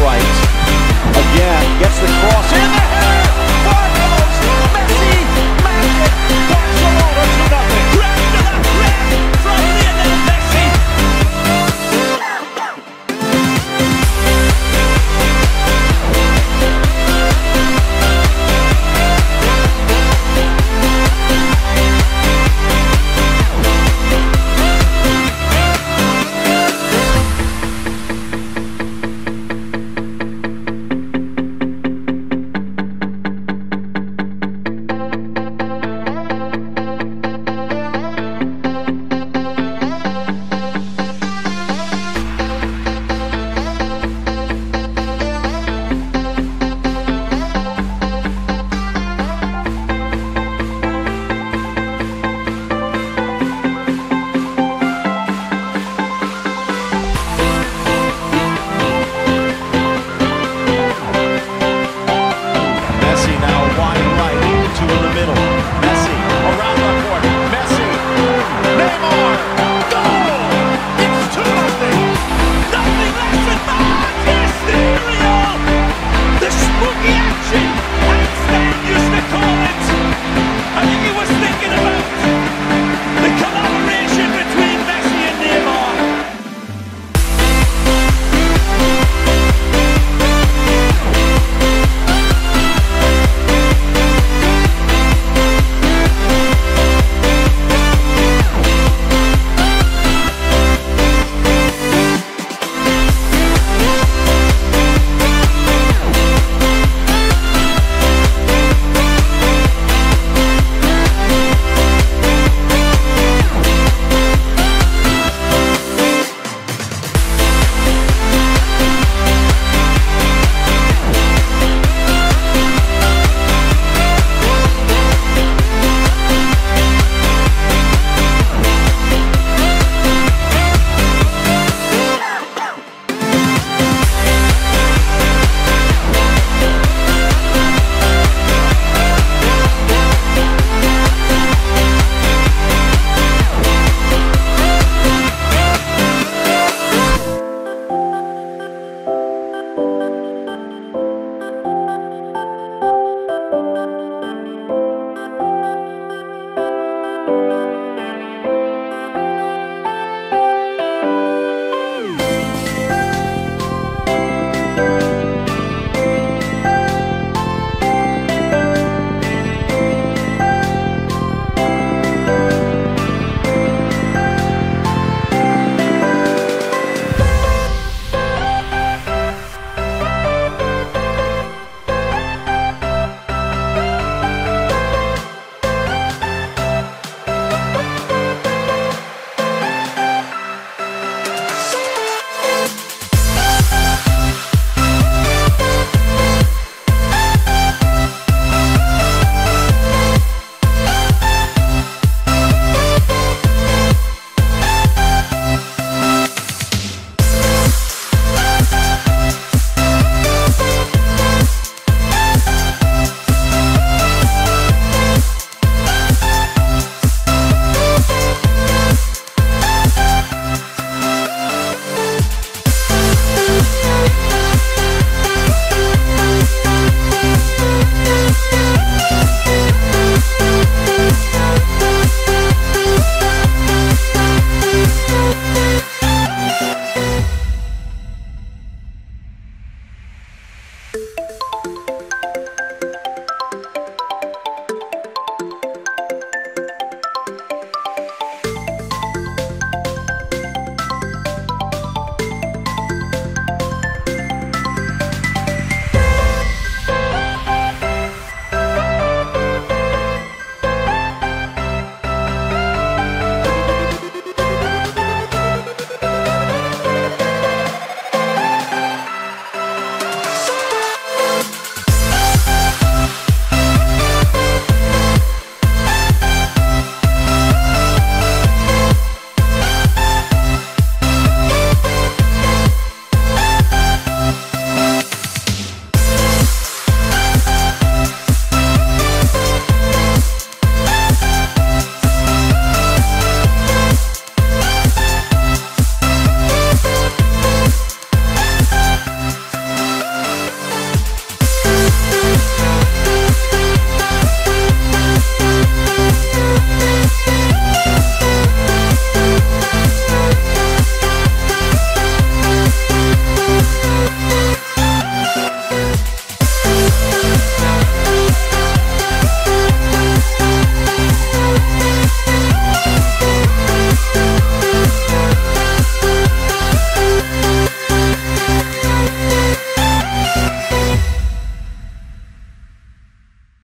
right. Again, gets the cross in the!